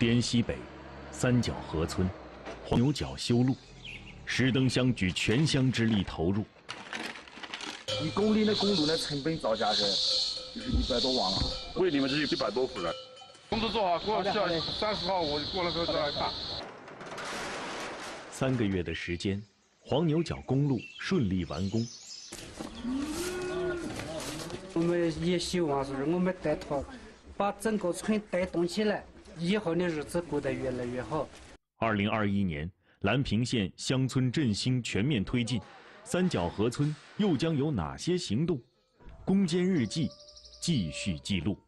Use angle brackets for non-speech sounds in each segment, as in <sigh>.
滇西北，三角河村，黄牛角修路，石灯乡举全乡之力投入。一公里的公路的成本造价是就是一百多万了。为你们这一百多户人，工作做好，过下三十号我过了时候再来看。三个月的时间，黄牛角公路顺利完工。我们也希望是我们带头把整个村带动起来，以后的日子过得越来越好。二零二一年，兰平县乡村振兴全面推进，三角河村又将有哪些行动？攻坚日记继续记录。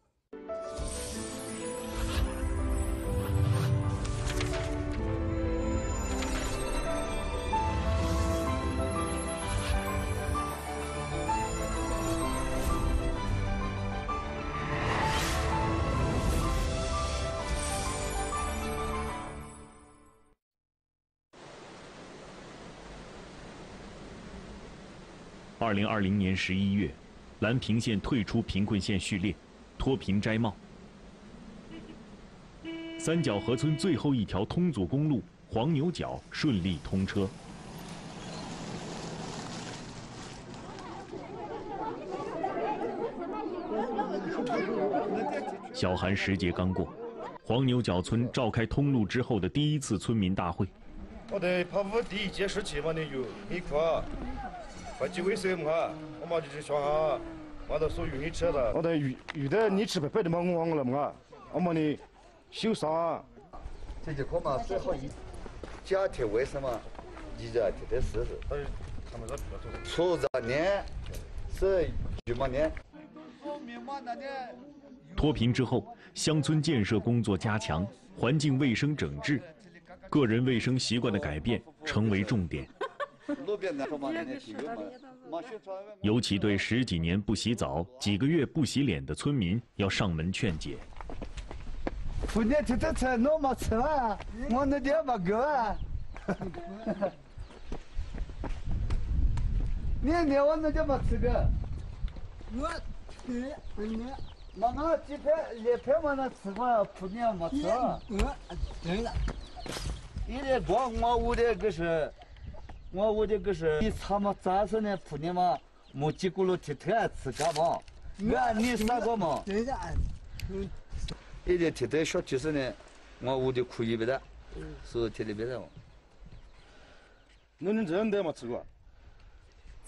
二零二零年十一月，兰平县退出贫困县序列，脱贫摘帽。三角河村最后一条通组公路黄牛角顺利通车。小寒时节刚过，黄牛角村召开通路之后的第一次村民大会。我得跑步第一件事情嘛，你就你我嘛就是说哈，嘛都说用你吃的。我得遇遇到你吃不饱的嘛，我忘了嘛。我修缮。这节课嘛，最好一家庭卫生嘛，你就要贴贴试试。除热练，是九八年。脱贫之后，乡村建设工作加强，环境卫生整治，个人卫生习惯的改变成为重点。尤其对十几年不洗澡、几个月不洗脸的村民，要上门劝解。<laughs> <laughs> 我屋的可是。我屋的个是，你他妈咋说呢？铺年嘛，没几轱辘铁腿吃干嘛？俺你啥过嘛？对的，嗯。一点铁腿小就是呢，我屋的可以不的，是铁的别的。那你真的嘛吃过？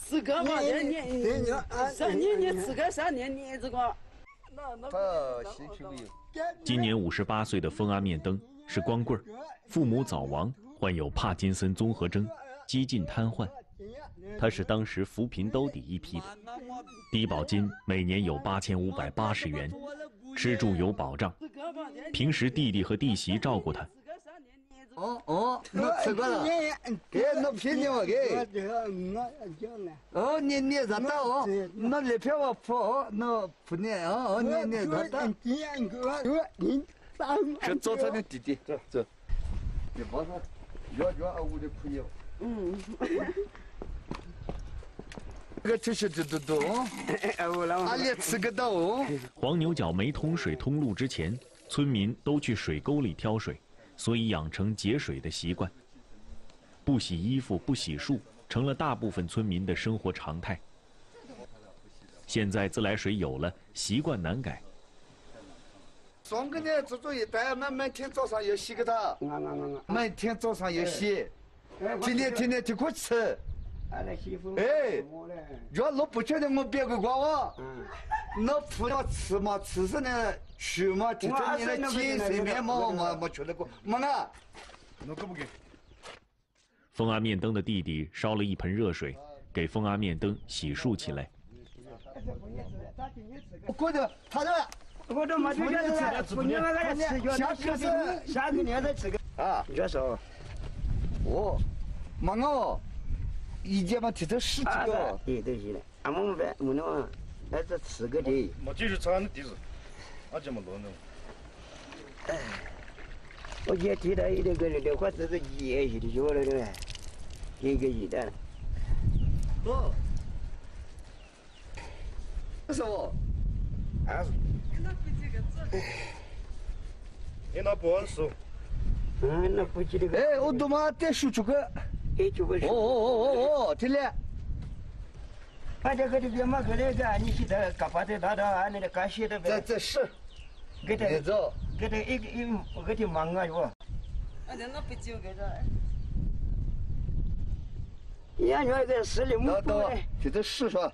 吃个嘛，你你三年你吃个三年你这个。今年五十八岁的封阿面灯是光棍父母早亡，患有帕金森综合征。几近瘫痪，他是当时扶贫兜底一批的，低保金每年有八千五百八十元，吃住有保障，平时弟弟和弟媳照顾他。哦哦，我吃过了，给那骗你我给。哦，你你咋打哦？那那骗我铺哦，那铺你哦哦，你你咋打？是早餐的弟弟，走走。你帮他，要要俺屋的可以。嗯，这个吃吃多多哦，阿里吃个到哦。黄牛角没通水通路之前，村民都去水沟里挑水，所以养成节水的习惯。不洗衣服、不洗漱，成了大部分村民的生活常态。现在自来水有了，习惯难改。上个年做作业单，每每天早上要洗个头，每天早上要洗。今天天天就可吃，哎，要老不晓得我别个瓜哇，那不要吃嘛，吃是呢，去嘛，天天你来碱水面嘛嘛没吃得过，没啊，那给不给？封阿面灯的弟弟烧了一盆热水，给封阿面灯洗漱起来。过着，他这，我这没吃的，过年我来吃，下次下个年再吃个啊。哦，妈哦，一件嘛提着十几个。对对是的，俺们班我那么，那这吃个的。没继续吃俺的地址，俺就没弄了。哎，我今天提到一个个人的话，这是野些的叫了的，一个一的。哦，这是我。还是。那不几个字。你那不好受。嗯，那不记得个。哎，我他妈得数出个。哎，就个。哦哦哦哦哦，听了。俺这个这边嘛，个那个，你现在干巴的他的，俺那个干些的呗。这这是。给他。给走。给他一个一我给他忙啊，哟。俺这那不就给这。呀，你那个市里没多嘞。就这是说。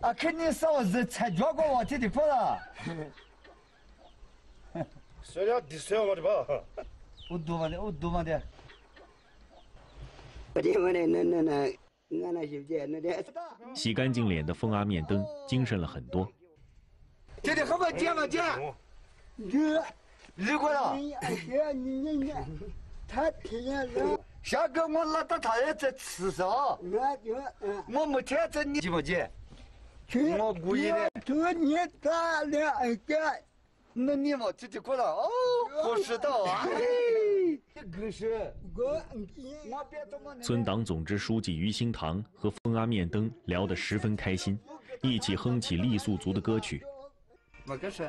啊，肯定是我是才抓过我这的过了。<laughs> <laughs> 洗干净脸的风阿面灯精神了很多。<laughs> 这里好不见嘛见？热，热过了。热你你你，他听见了。下个我拉到他也在吃上。我就我没听着你见不见？我故意的。这你打两个。那你们自己过来哦，不知道啊。<laughs> 可是我我别村党总支书记于兴堂和风阿面灯聊得十分开心，一起哼起傈僳族的歌曲。我可是。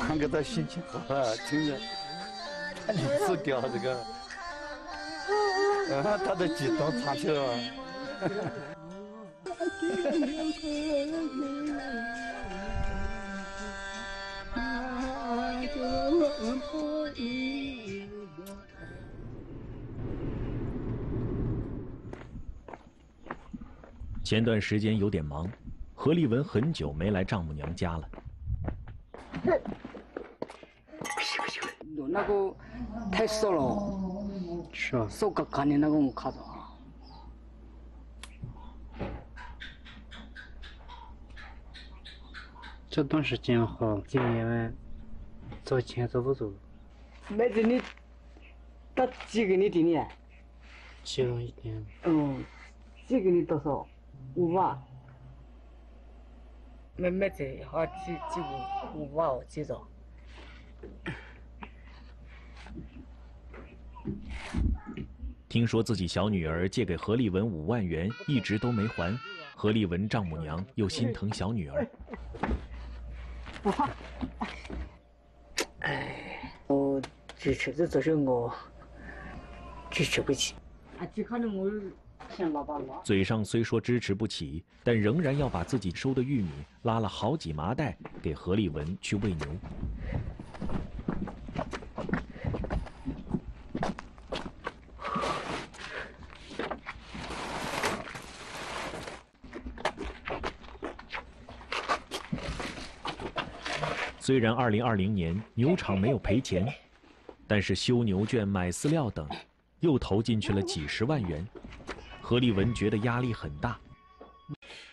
看个他心情好了，听着，他一直掉这个，啊，他的激动唱起了。前段时间有点忙。何立文很久没来丈母娘家了。那个太少了，是啊，少个干的那个我看着。这段时间好，今年找钱找不着。妹子，你打几个你顶的？几个一点。嗯，几个你多少？五万。没没在，好几几五五万哦，记着。听说自己小女儿借给何立文五万元，一直都没还，何立文丈母娘又心疼小女儿。不怕。哎，我支持的就是我支持不起。啊，就可能我。嘴上虽说支持不起，但仍然要把自己收的玉米拉了好几麻袋给何立文去喂牛。虽然2020年牛场没有赔钱，但是修牛圈、买饲料等，又投进去了几十万元。何立文觉得压力很大。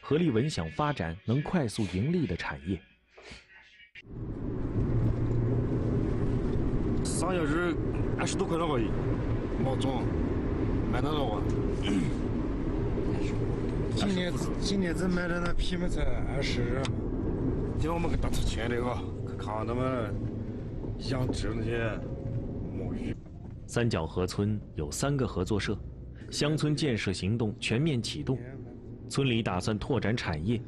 何立文想发展能快速盈利的产业。上小时二十多块钱而已，毛种卖多少啊？今年今年子卖的那皮么才二十。今天我们给打出钱的个，看他们养殖那些母鱼。三角河村有三个合作社。乡村建设行动全面启动，村里打算拓展产业。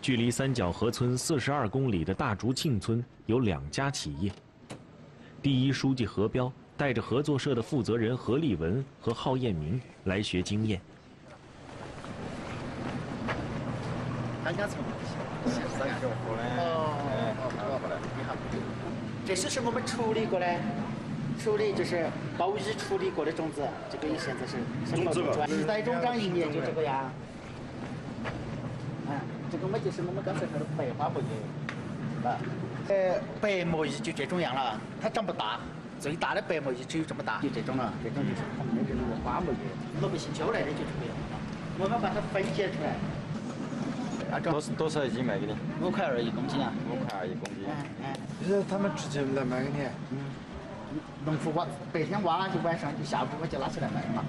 距离三角河村四十二公里的大竹庆村有两家企业。第一书记何彪带着合作社的负责人何立文和郝艳明来学经验。俺家从三角河嘞。哦，你好，这是是我们处理过的。处理就是包衣处理过的种子，这个现在是什么种子？代种长一年就这个样。嗯，这个么就是我们刚才说的白花木叶，啊，呃，白毛衣就这种样了，它长不大，最大的白毛衣只有这么大，就这种了，这种就是红的这种花木叶，老百姓交来的就这个样。我们把它分解出来，多多少一斤卖给你？五块二一公斤啊。五块二一公斤。嗯就是他们直接来卖给你。嗯。农夫挖，白天挖就晚上就下午我就拉起来卖嘛。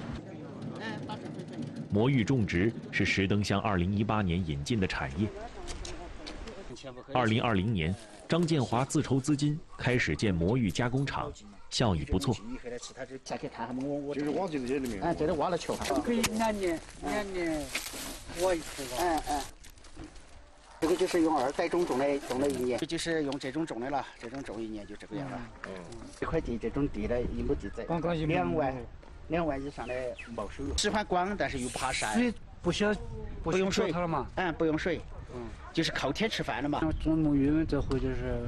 魔芋种植是石灯乡2018年引进的产业。2020年，张建华自筹资金开始建魔芋加工厂，效益不错。下去看他们，我我就是挖进这里面。哎，这里挖了球。可以两年两年挖一次吧。嗯嗯。这个就是用二代种种的，种了一年，这就是用这种种的了，这种种一年就这个样了。嗯。一块地这种地的一亩地在两万。两万以上的毛收入，喜欢光，但是又怕晒。水不需不用水它了嘛？嗯，不用水。嗯，就是靠天吃饭的嘛。种木鱼这回就是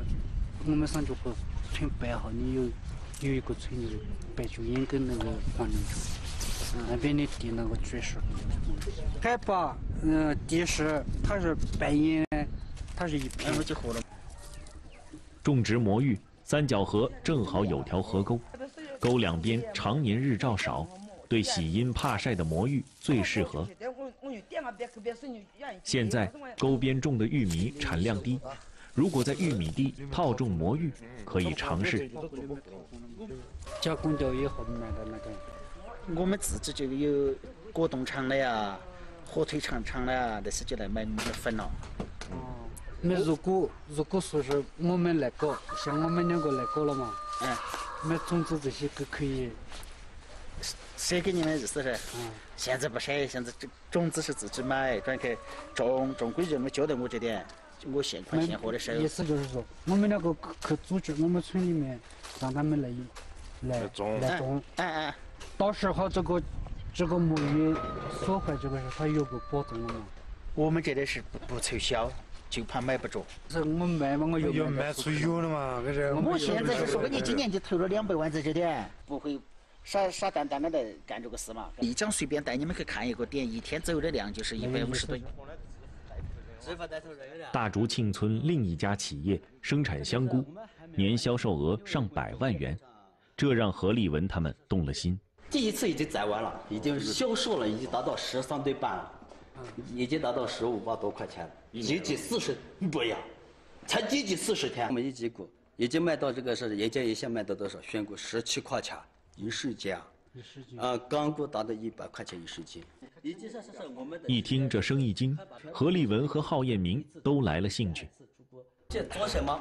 我们上就不村八号，你有有一个村就是白竹堰跟那个黄柳竹，那边的地那个绝实。海拔嗯地势它是半岩，它是一平。种植魔芋，三角河正好有条河沟。沟两边常年日照少，对喜阴怕晒的魔芋最适合。现在沟边种的玉米产量低，如果在玉米地套种魔芋，可以尝试。加工掉以后卖的那个，我们自己就有果冻厂的呀、火腿肠厂的呀，那些就来买粉了。哦，那如果如果说是我们来搞，像我们两个来搞了嘛？嗯。买种子这些都可以，赊给你们意思是？嗯。现在不赊，现在这种子是自己买，转去种，种规矩，我交代我这点，我现款现货的收。意思就是说，我们两个去组织我们村里面，让他们来来种，来种。嗯嗯。到时候这个这个木鱼损坏这个事，他有个保证了嘛？我们这里是不不促销。就怕买不着，是我卖嘛，我有卖出有了嘛，可是。我现在是说，你今年就投了两百万在这点，不会傻傻淡淡的来干这个事嘛。丽江随便带你们去看一个点，一天走的量就是一百五十吨。大竹庆村另一家企业生产香菇，年销售额上百万元，这让何立文他们动了心。第一次已经摘完了，已经销售了，已经达到十三对半了。已经达到十五万多块钱了，一季四十不呀，才一季四十天，我们一级股已经卖到这个是一件一线卖到多少？选股十七块钱一市斤啊，啊，钢股达到一百块钱一市斤。一听这生意经，何立文和郝艳明都来了兴趣。这做什么？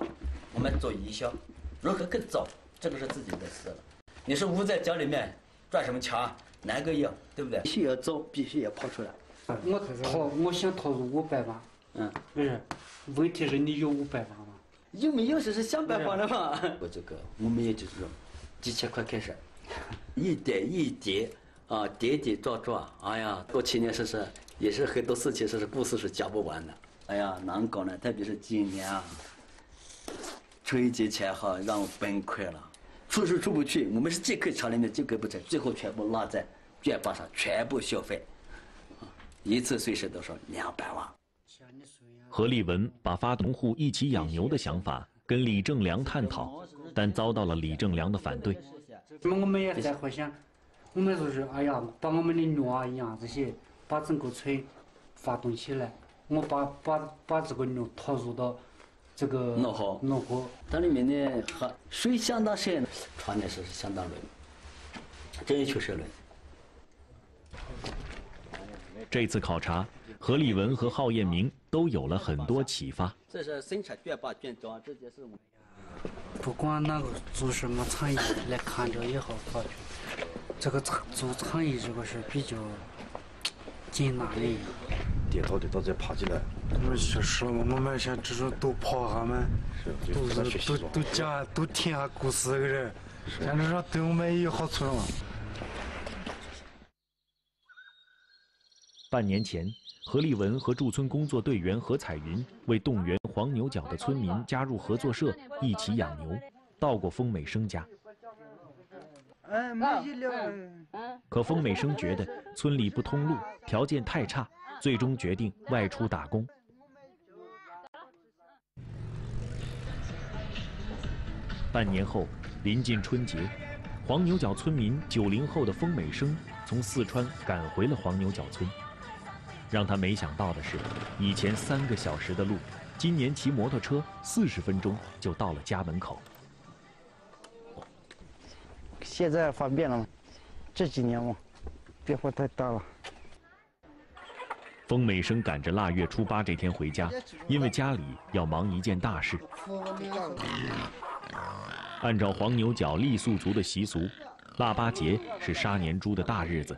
我们做营销，如何更早？这个是自己的事了。你是捂在家里面赚什么钱？哪个要对不对？必须要做，必须要跑出来。我投，我想投入五百万。嗯，不是，问题是你有五百万吗？有没有是是想办法的嘛。<laughs> 我这个，我们也就是说，几千块开始，<laughs> 一点一滴啊，跌跌撞撞，哎呀，过去年是是，也是很多事情是是故事是讲不完的。哎呀，难搞呢，特别是今年啊，春节前哈让我崩溃了，出是出不去，我们是既可以厂里面，就给不成，最后全部落在卷巴上，全部消费。一次税是多少？两百万。何立文把发农户一起养牛的想法跟李正良探讨，但遭到了李正良的反对。我们也在回想，我们说是哎呀，把我们的牛啊、羊这些，把整个村发动起来，我把把把这个牛投入到这个农河。农户。它里面的河水相当深，船的是相当冷，这也确实冷。这次考察，何立文和郝彦明都有了很多启发。这是生产卷把卷装，这就是我们。不管哪个做什么产业来看着也好，发觉这个做产业这个是比较艰难的。跌倒跌倒再爬起来。我们就是我们像这种都跑下们，都是都都讲都听下故事个人，像这种对我们也有好处嘛。半年前，何立文和驻村工作队员何彩云为动员黄牛角的村民加入合作社，一起养牛，到过封美生家。可封美生觉得村里不通路，条件太差，最终决定外出打工。半年后，临近春节，黄牛角村民九零后的封美生从四川赶回了黄牛角村。让他没想到的是，以前三个小时的路，今年骑摩托车四十分钟就到了家门口。现在方便了吗？这几年嘛，变化太大了。封美生赶着腊月初八这天回家，因为家里要忙一件大事。按照黄牛角傈僳族的习俗，腊八节是杀年猪的大日子。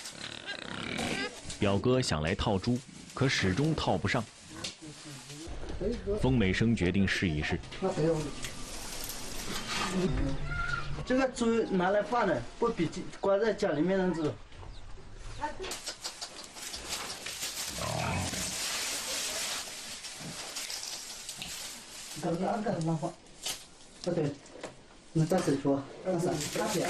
表哥想来套猪，可始终套不上。封美生决定试一试。这个猪拿来放的，不比关在家里面的猪。不对，那大水说，大点，大点，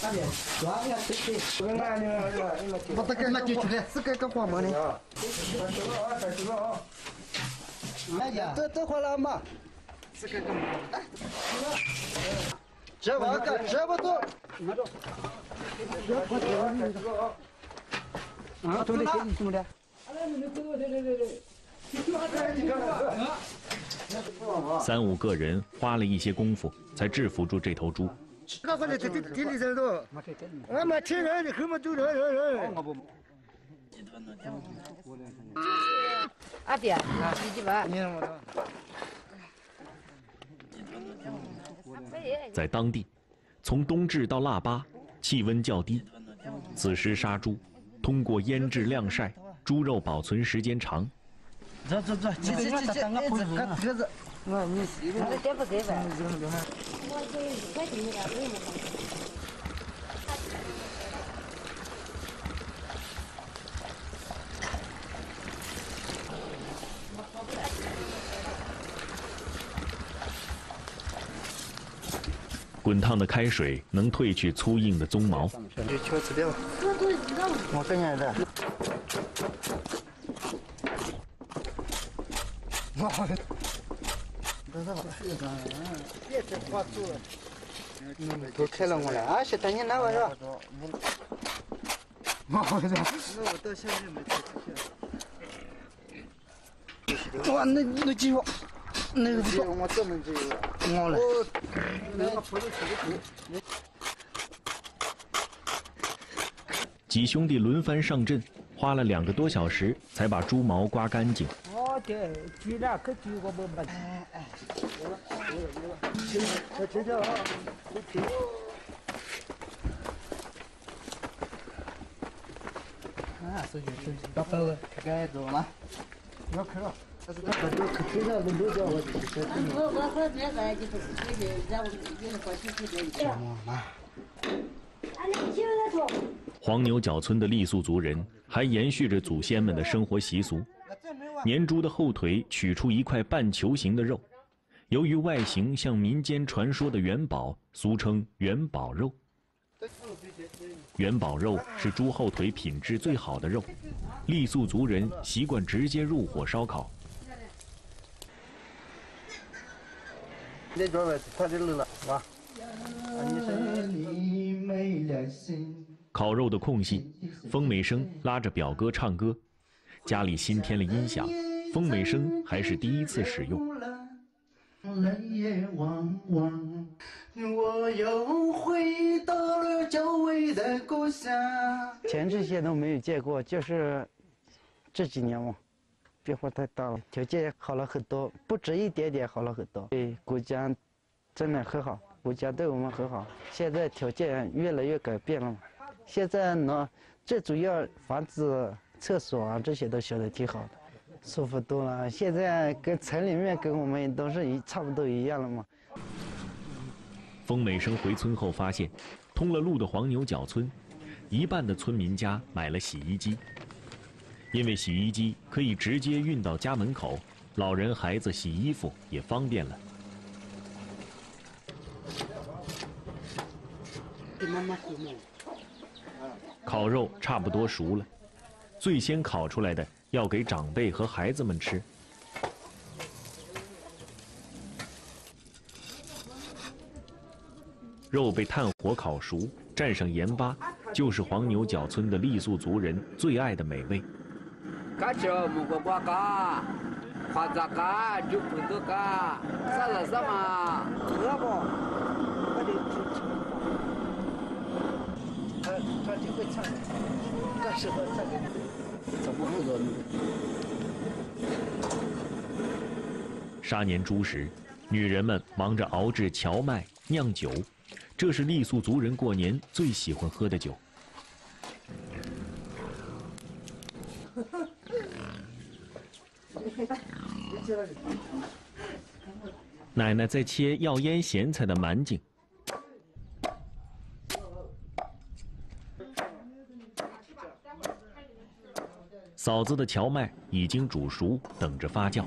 大点，抓呀，对对。把它给那就出来，是这个黄毛的。哎呀，这这回来嘛，是这个嘛。这玩意儿这不多，拿着。啊，怎么的？怎么的？三五个人花了一些功夫，才制服住这头猪。阿爹，自己玩。在当地，从冬至到腊八，气温较低，此时杀猪，通过腌制晾晒，猪肉保存时间长。走走走，这这这这这子，我你媳妇。这不给呗。滚烫的开水能褪去粗硬的鬃毛。你去吃掉。我跟你的。别吃花猪了。都开了我了，啊，是等你拿个是吧？我的。那我到现在没吃。哇，那那鸡肉。那个鸡我专门就我了。几兄弟轮番上阵，花了两个多小时才把猪毛刮干净。哦，对，锯两可锯我不没。哎哎，有了有了有了，快切掉啊！快切。啊，手机手机，把包开开走了，不要开了。我我我这个就是这个，让我给你过去去给你。黄牛角村的傈僳族人还延续着祖先们的生活习俗。年猪的后腿取出一块半球形的肉，由于外形像民间传说的元宝，俗称元宝肉。元宝肉是猪后腿品质最好的肉，傈僳族人习惯直接入火烧烤。烤肉的空隙，风美生拉着表哥唱歌。家里新添了音响，风美声还是第一次使用。前这些都没有见过，就是这几年嘛。变化太大了，条件好了很多，不止一点点好了很多。对国家真的很好，国家对我们很好。现在条件越来越改变了嘛，现在呢，最主要房子、厕所啊这些都修得挺好的，舒服多了。现在跟城里面跟我们都是一差不多一样了嘛。封美生回村后发现，通了路的黄牛角村，一半的村民家买了洗衣机。因为洗衣机可以直接运到家门口，老人孩子洗衣服也方便了。烤肉差不多熟了，最先烤出来的要给长辈和孩子们吃。肉被炭火烤熟，蘸上盐巴，就是黄牛角村的傈僳族人最爱的美味。嘎叫木瓜瓜嘎，花扎嘎，就不多嘎，啥了什么？喝不？他他就会唱，这时候这个杀年猪时，女人们忙着熬制荞麦、酿酒。这是傈僳族人过年最喜欢喝的酒。<laughs> 奶奶在切要腌咸菜的蛮劲，嫂子的荞麦已经煮熟，等着发酵。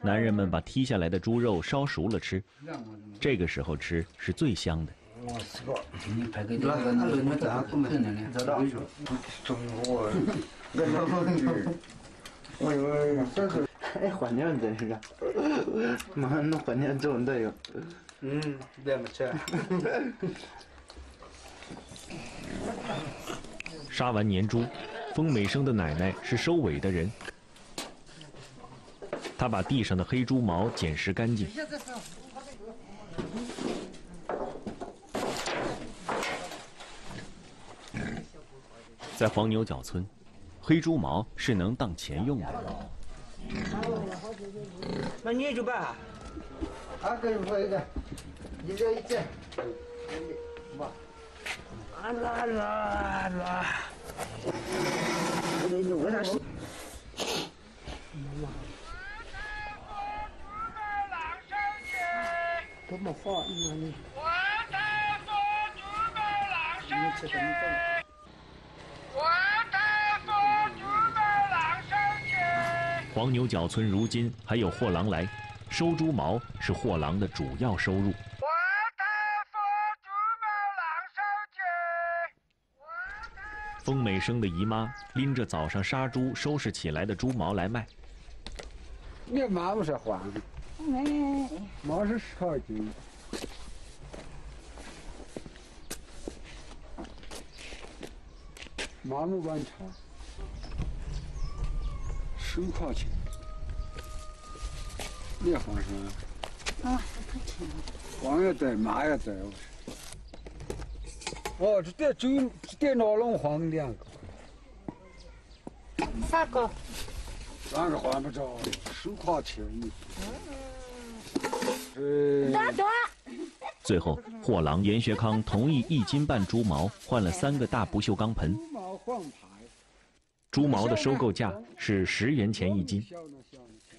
男人们把剔下来的猪肉烧熟了吃，这个时候吃是最香的。<laughs> 哎，换点真是个，妈，弄换点种的哟。嗯，这么吃。杀完年猪，封美生的奶奶是收尾的人。他把地上的黑猪毛捡拾干净。在黄牛角村，黑猪毛是能当钱用的。那你就办，他给我一个，一个一件。啊啦啦啦！我那是。怎么放？那你。黄牛角村如今还有货郎来收猪毛，是货郎的主要收入。风美生的姨妈拎着早上杀猪收拾起来的猪毛来卖。你妈不是换？哎，毛是十块斤。麻木观察，十块钱。你换什啊，十块钱。黄也在，麻也在。哦，这点就这点哪能换两个？三个。三个换不着，十块钱。最后，货郎严学康同意一斤半猪毛换了三个大不锈钢盆。猪毛的收购价是十元钱一斤，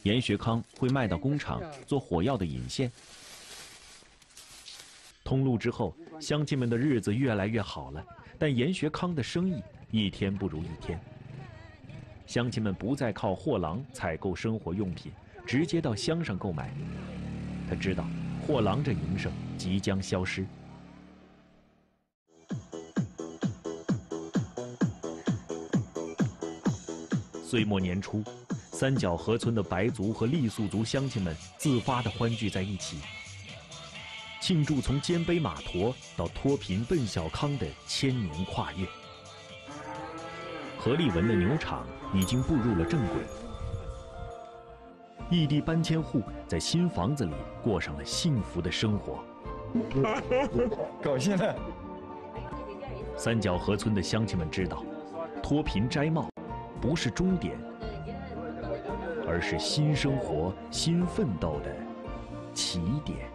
严学康会卖到工厂做火药的引线。通路之后，乡亲们的日子越来越好了，但严学康的生意一天不如一天。乡亲们不再靠货郎采购生活用品，直接到乡上购买。他知道，货郎这营生即将消失。岁末年初，三角河村的白族和傈僳族乡亲们自发地欢聚在一起，庆祝从肩背马驮到脱贫奔小康的千年跨越。何立文的牛场已经步入了正轨。异地搬迁户在新房子里过上了幸福的生活，<laughs> 高兴了。三角河村的乡亲们知道，脱贫摘帽不是终点，而是新生活、新奋斗的起点。